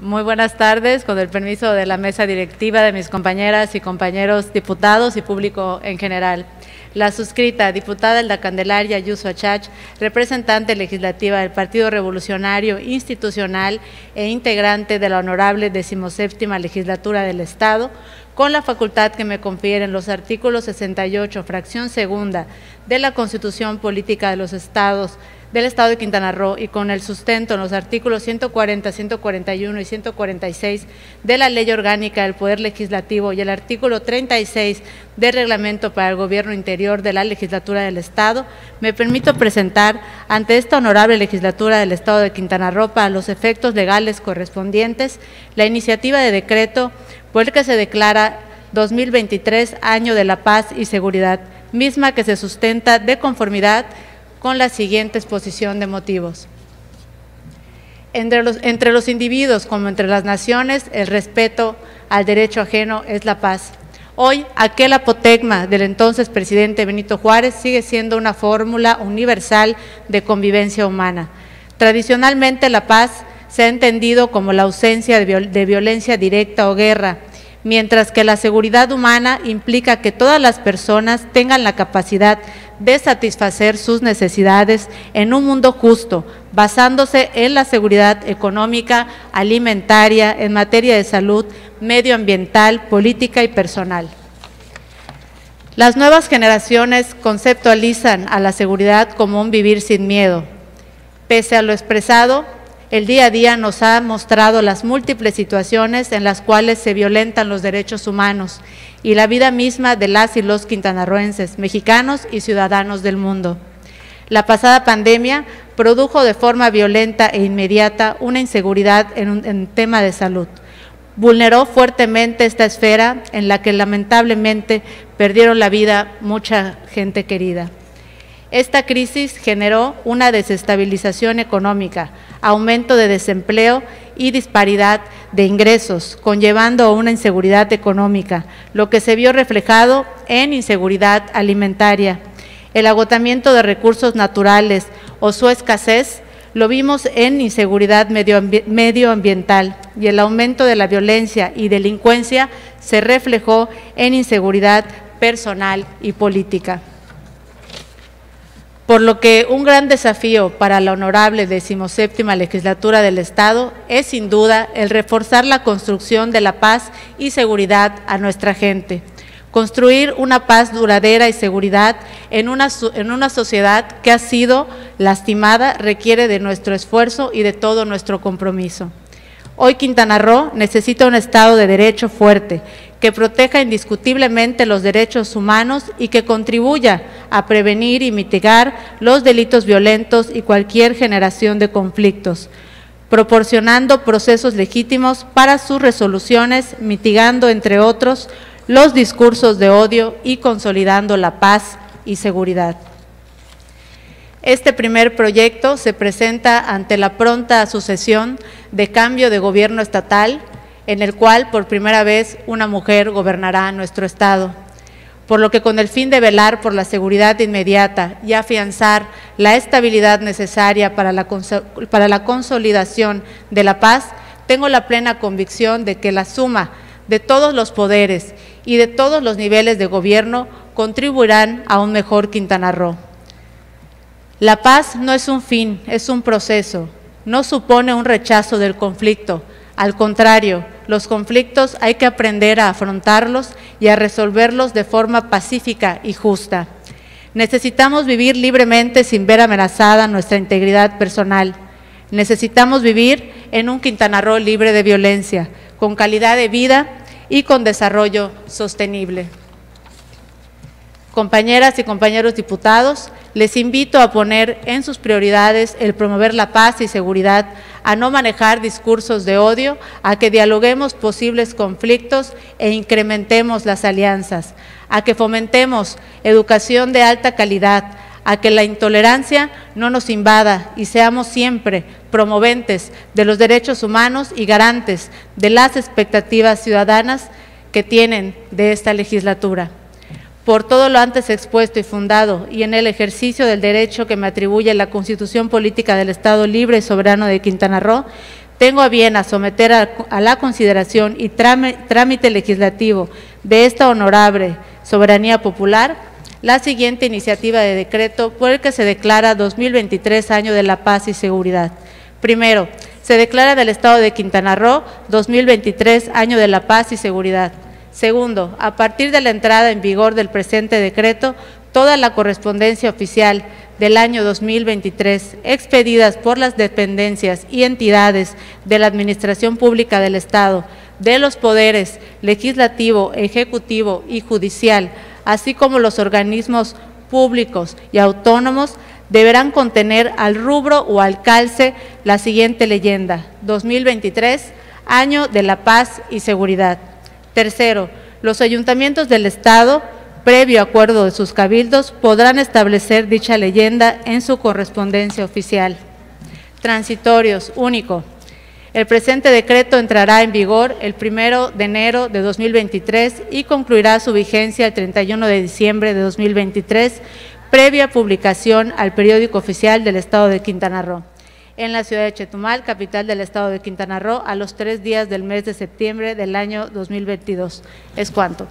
Muy buenas tardes, con el permiso de la mesa directiva, de mis compañeras y compañeros diputados y público en general. La suscrita, diputada Elda Candelaria Ayuso Achach, representante legislativa del Partido Revolucionario Institucional e integrante de la honorable decimoséptima legislatura del Estado, con la facultad que me confieren los artículos 68, fracción segunda de la Constitución Política de los Estados del Estado de Quintana Roo y con el sustento en los artículos 140, 141 y 146 de la Ley Orgánica del Poder Legislativo y el artículo 36 del Reglamento para el Gobierno Interior de la Legislatura del Estado, me permito presentar ante esta honorable legislatura del Estado de Quintana Roo para los efectos legales correspondientes la iniciativa de decreto por el que se declara 2023 Año de la Paz y Seguridad, misma que se sustenta de conformidad con la siguiente exposición de motivos. Entre los, entre los individuos como entre las naciones, el respeto al derecho ajeno es la paz. Hoy, aquel apotegma del entonces presidente Benito Juárez sigue siendo una fórmula universal de convivencia humana. Tradicionalmente, la paz se ha entendido como la ausencia de, violencia directa o guerra, mientras que la seguridad humana implica que todas las personas tengan la capacidad de satisfacer sus necesidades en un mundo justo, basándose en la seguridad económica, alimentaria, en materia de salud, medioambiental, política y personal. Las nuevas generaciones conceptualizan a la seguridad como un vivir sin miedo. Pese a lo expresado, el día a día nos ha mostrado las múltiples situaciones en las cuales se violentan los derechos humanos y la vida misma de las y los quintanarroenses, mexicanos y ciudadanos del mundo. La pasada pandemia produjo de forma violenta e inmediata una inseguridad en un tema de salud. Vulneró fuertemente esta esfera en la que lamentablemente perdieron la vida mucha gente querida. Esta crisis generó una desestabilización económica, aumento de desempleo y disparidad de ingresos, conllevando una inseguridad económica, lo que se vio reflejado en inseguridad alimentaria. El agotamiento de recursos naturales o su escasez lo vimos en inseguridad medioambiental y el aumento de la violencia y delincuencia se reflejó en inseguridad personal y política por lo que un gran desafío para la honorable decimoséptima legislatura del Estado es sin duda el reforzar la construcción de la paz y seguridad a nuestra gente. Construir una paz duradera y seguridad en una, en una sociedad que ha sido lastimada requiere de nuestro esfuerzo y de todo nuestro compromiso. Hoy Quintana Roo necesita un Estado de Derecho fuerte, que proteja indiscutiblemente los derechos humanos y que contribuya a prevenir y mitigar los delitos violentos y cualquier generación de conflictos, proporcionando procesos legítimos para sus resoluciones, mitigando, entre otros, los discursos de odio y consolidando la paz y seguridad. Este primer proyecto se presenta ante la pronta sucesión de cambio de gobierno estatal, en el cual por primera vez una mujer gobernará nuestro Estado. Por lo que con el fin de velar por la seguridad inmediata y afianzar la estabilidad necesaria para la, para la consolidación de la paz, tengo la plena convicción de que la suma de todos los poderes y de todos los niveles de gobierno contribuirán a un mejor Quintana Roo. La paz no es un fin, es un proceso. No supone un rechazo del conflicto. Al contrario, los conflictos hay que aprender a afrontarlos y a resolverlos de forma pacífica y justa. Necesitamos vivir libremente sin ver amenazada nuestra integridad personal. Necesitamos vivir en un Quintana Roo libre de violencia, con calidad de vida y con desarrollo sostenible. Compañeras y compañeros diputados, les invito a poner en sus prioridades el promover la paz y seguridad, a no manejar discursos de odio, a que dialoguemos posibles conflictos e incrementemos las alianzas, a que fomentemos educación de alta calidad, a que la intolerancia no nos invada y seamos siempre promoventes de los derechos humanos y garantes de las expectativas ciudadanas que tienen de esta legislatura por todo lo antes expuesto y fundado y en el ejercicio del derecho que me atribuye la Constitución Política del Estado Libre y Soberano de Quintana Roo, tengo a bien a someter a, la consideración y trámite legislativo de esta honorable soberanía popular la siguiente iniciativa de decreto por el que se declara 2023 año de la paz y seguridad. Primero, se declara del Estado de Quintana Roo 2023 año de la paz y seguridad. Segundo, a partir de la entrada en vigor del presente decreto, toda la correspondencia oficial del año 2023 expedidas por las dependencias y entidades de la Administración Pública del Estado, de los poderes legislativo, ejecutivo y judicial, así como los organismos públicos y autónomos, deberán contener al rubro o al calce la siguiente leyenda, 2023, año de la paz y seguridad. Tercero, los ayuntamientos del Estado, previo acuerdo de sus cabildos, podrán establecer dicha leyenda en su correspondencia oficial. Transitorios, único. El presente decreto entrará en vigor el primero de enero de 2023 y concluirá su vigencia el 31 de diciembre de 2023, previa publicación al periódico oficial del Estado de Quintana Roo en la ciudad de Chetumal, capital del estado de Quintana Roo, a los tres días del mes de septiembre del año 2022. Es cuanto.